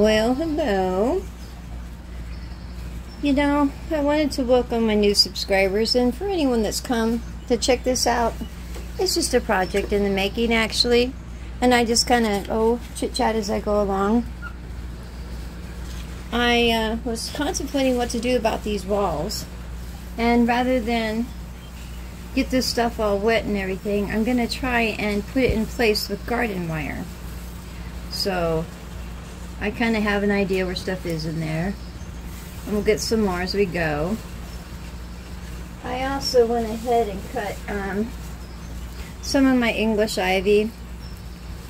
Well, hello. You know, I wanted to welcome my new subscribers, and for anyone that's come to check this out, it's just a project in the making, actually. And I just kind of, oh, chit-chat as I go along. I uh, was contemplating what to do about these walls. And rather than get this stuff all wet and everything, I'm going to try and put it in place with garden wire. So, I kind of have an idea where stuff is in there. And we'll get some more as we go. I also went ahead and cut um, some of my English ivy.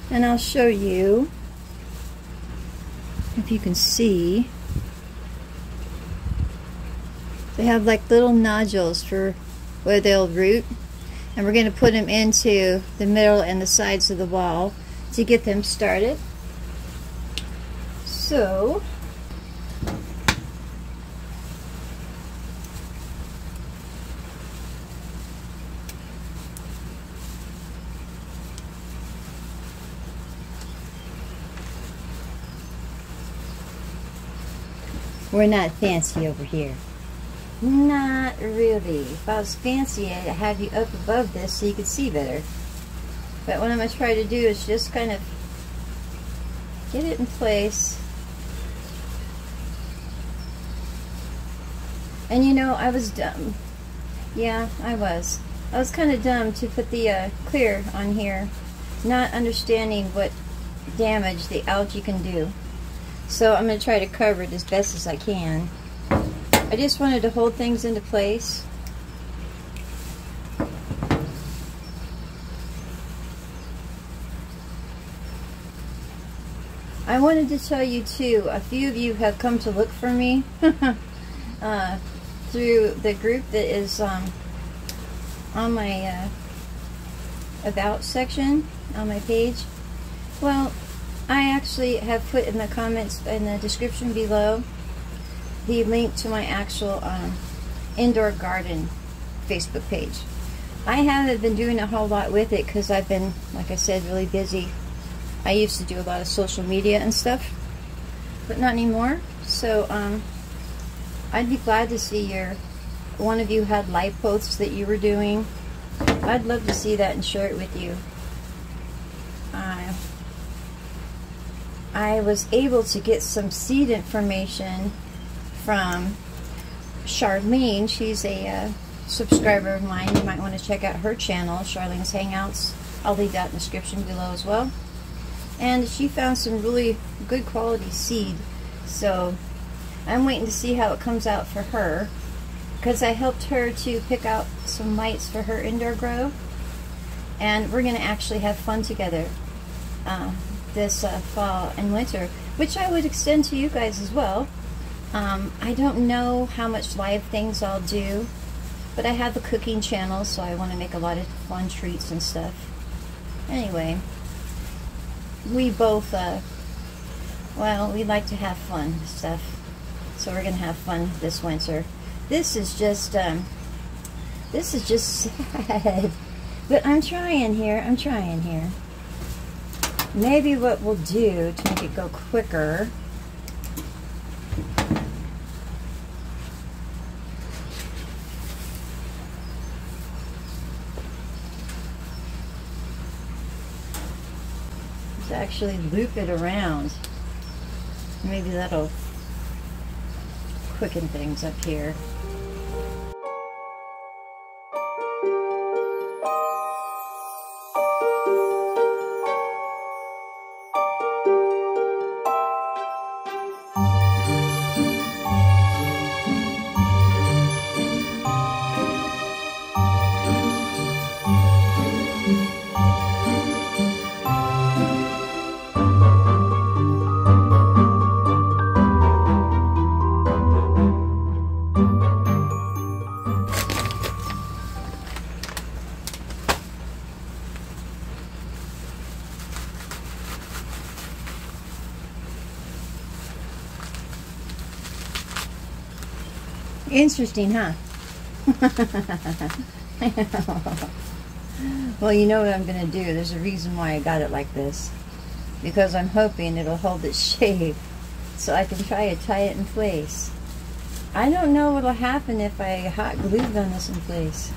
And I'll show you if you can see. They have like little nodules for where they'll root. And we're going to put them into the middle and the sides of the wall to get them started. So, we're not fancy over here. Not really. If I was fancy, I'd have you up above this so you could see better. But what I'm going to try to do is just kind of get it in place And you know, I was dumb. Yeah, I was. I was kind of dumb to put the uh, clear on here, not understanding what damage the algae can do. So I'm going to try to cover it as best as I can. I just wanted to hold things into place. I wanted to tell you too, a few of you have come to look for me. uh, through the group that is um, on my uh, about section on my page. Well, I actually have put in the comments in the description below the link to my actual um, indoor garden Facebook page. I haven't been doing a whole lot with it because I've been, like I said, really busy. I used to do a lot of social media and stuff, but not anymore. So, um, I'd be glad to see your one of you had live posts that you were doing. I'd love to see that and share it with you. Uh, I was able to get some seed information from Charlene. She's a uh, subscriber of mine. You might want to check out her channel, Charlene's Hangouts. I'll leave that in the description below as well. And she found some really good quality seed. So I'm waiting to see how it comes out for her because I helped her to pick out some mites for her indoor grow and we're going to actually have fun together uh, this uh, fall and winter which I would extend to you guys as well. Um, I don't know how much live things I'll do but I have a cooking channel so I want to make a lot of fun treats and stuff. Anyway we both uh, well we like to have fun stuff so we're going to have fun this winter. This is just, um, this is just sad. But I'm trying here. I'm trying here. Maybe what we'll do to make it go quicker actually loop it around. Maybe that'll quicken things up here. Interesting, huh? well, you know what I'm going to do. There's a reason why I got it like this. Because I'm hoping it'll hold its shape so I can try to tie it in place. I don't know what'll happen if I hot glue gun this in place.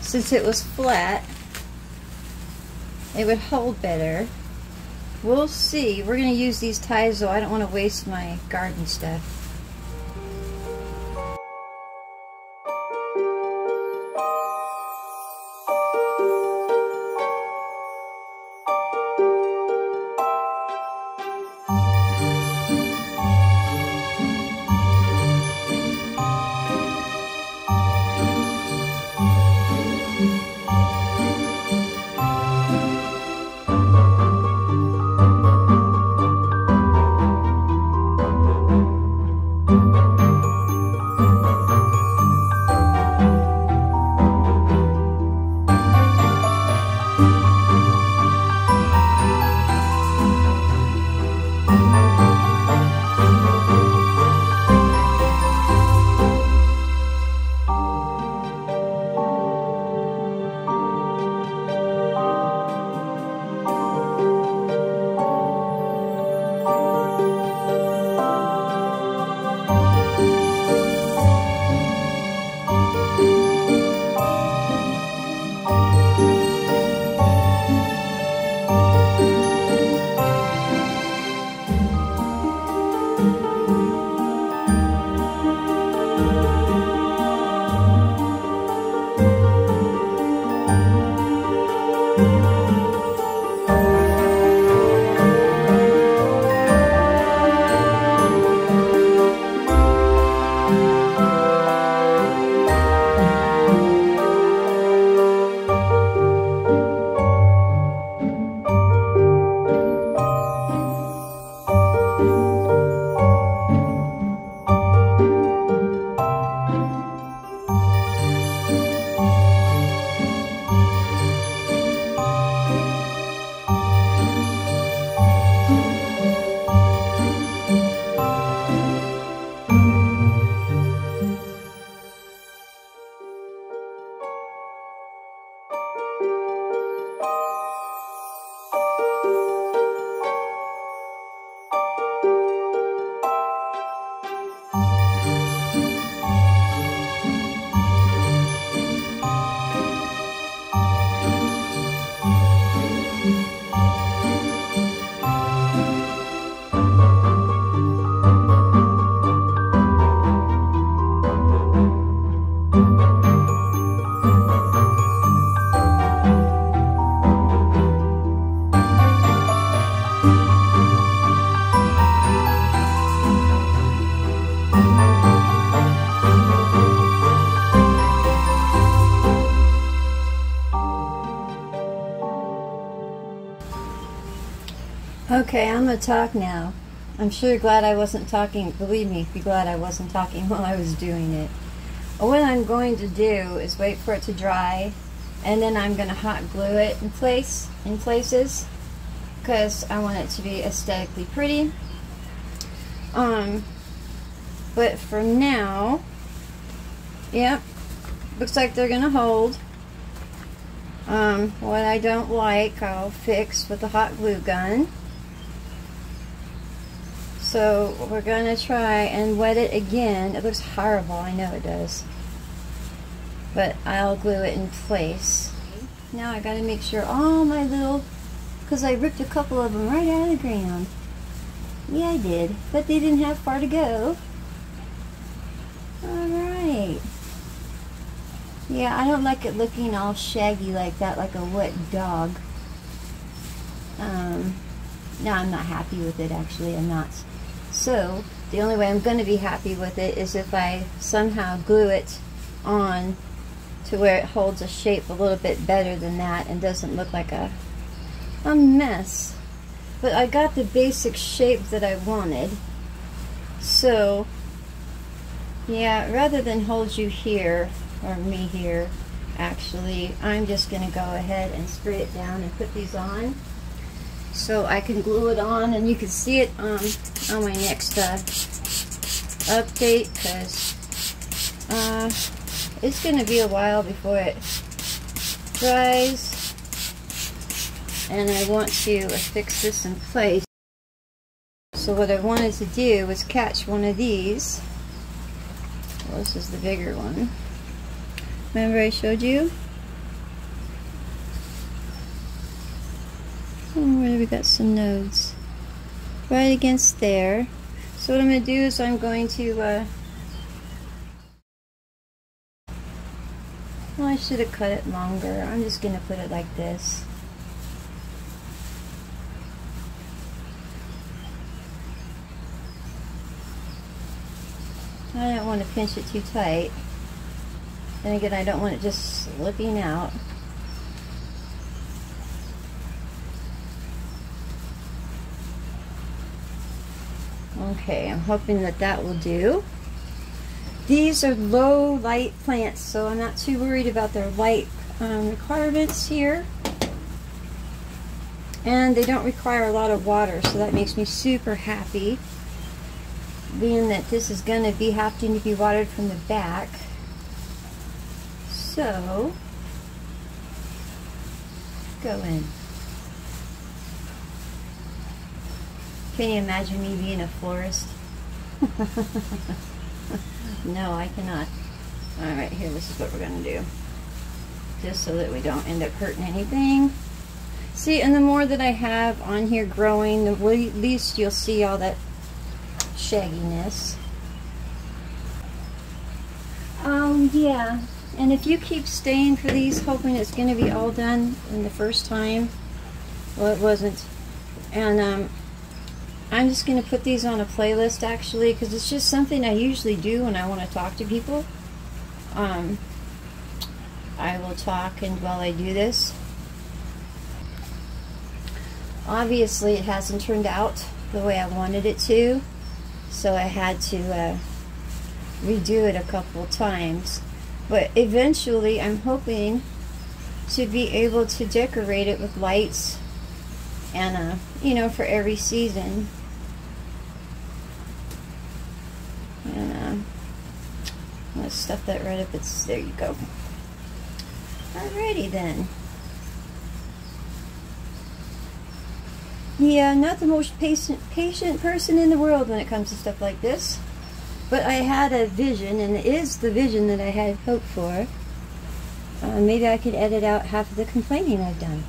Since it was flat, it would hold better. We'll see. We're going to use these ties though. I don't want to waste my garden stuff. Okay, I'm gonna talk now. I'm sure glad I wasn't talking. Believe me, be glad I wasn't talking while I was doing it. What I'm going to do is wait for it to dry, and then I'm gonna hot glue it in place in places because I want it to be aesthetically pretty. Um, but for now, yep, looks like they're gonna hold. Um, what I don't like, I'll fix with the hot glue gun. So we're going to try and wet it again. It looks horrible, I know it does. But I'll glue it in place. Now I got to make sure all my little, because I ripped a couple of them right out of the ground. Yeah, I did, but they didn't have far to go. Alright. Yeah, I don't like it looking all shaggy like that, like a wet dog. Um, no, I'm not happy with it, actually. I'm not. So, the only way I'm going to be happy with it is if I somehow glue it on to where it holds a shape a little bit better than that and doesn't look like a, a mess. But I got the basic shape that I wanted. So, yeah, rather than hold you here, or me here, actually, I'm just going to go ahead and spray it down and put these on so I can glue it on and you can see it um, on my next uh, update because uh, it's going to be a while before it dries and I want to fix this in place. So what I wanted to do was catch one of these. Well, this is the bigger one. Remember I showed you? Oh, where we got some nodes? Right against there. So what I'm going to do is I'm going to, uh, well I should have cut it longer. I'm just going to put it like this. I don't want to pinch it too tight. And again, I don't want it just slipping out. Okay, I'm hoping that that will do. These are low light plants, so I'm not too worried about their light um, requirements here. And they don't require a lot of water, so that makes me super happy. Being that this is going to be having to be watered from the back. So, go in. Can you imagine me being a florist? no, I cannot. Alright, here, this is what we're going to do. Just so that we don't end up hurting anything. See, and the more that I have on here growing, the least you'll see all that shagginess. Um, yeah, and if you keep staying for these, hoping it's going to be all done in the first time, well, it wasn't. And um, I'm just going to put these on a playlist, actually, because it's just something I usually do when I want to talk to people. Um, I will talk and while I do this. Obviously, it hasn't turned out the way I wanted it to, so I had to uh, redo it a couple times. But eventually, I'm hoping to be able to decorate it with lights and, uh, you know, for every season. And, uh, let's stuff that right up its, there you go. Alrighty then. Yeah, not the most patient, patient person in the world when it comes to stuff like this. But I had a vision, and it is the vision that I had hoped for. Uh, maybe I could edit out half of the complaining I've done.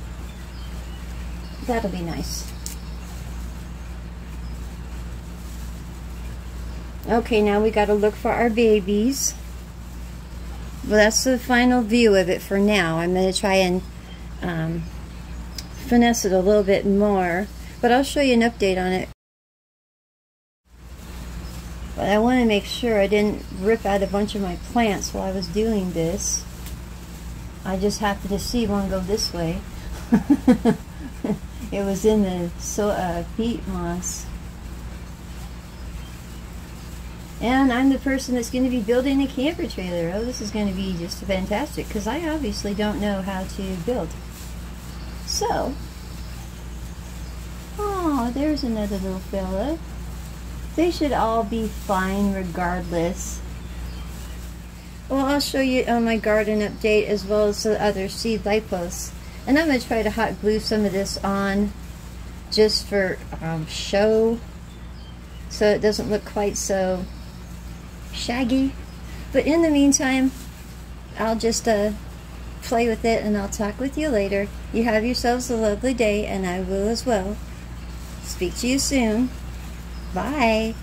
That'll be nice. Okay, now we got to look for our babies. Well, that's the final view of it for now. I'm going to try and um, finesse it a little bit more. But I'll show you an update on it but I want to make sure I didn't rip out a bunch of my plants while I was doing this. I just happened to see one go this way. it was in the so, uh, peat moss. And I'm the person that's going to be building a camper trailer. Oh, this is going to be just fantastic because I obviously don't know how to build. So, oh, there's another little fella. They should all be fine regardless. Well, I'll show you on my garden update as well as the other seed lithops. And I'm going to try to hot glue some of this on just for um, show so it doesn't look quite so shaggy. But in the meantime, I'll just uh, play with it and I'll talk with you later. You have yourselves a lovely day and I will as well. Speak to you soon. Bye.